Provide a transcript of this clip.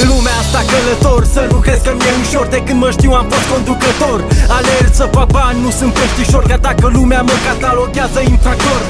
În lumea asta călător Să nu crezi că mi-e ușor. De când mă știu am fost conducător. Alerg să fac bani, nu sunt peștișor Ca dacă lumea mă cataloghează infractor.